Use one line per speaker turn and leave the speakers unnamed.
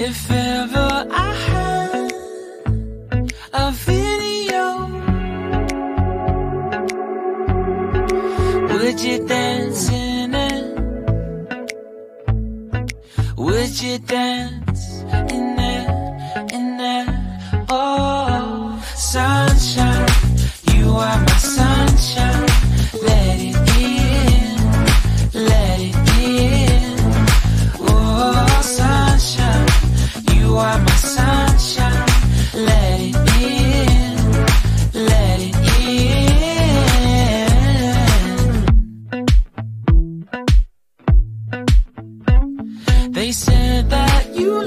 If ever I had a video, would you dance in it? Would you dance in it, in it? Oh, sunshine, you are They said that you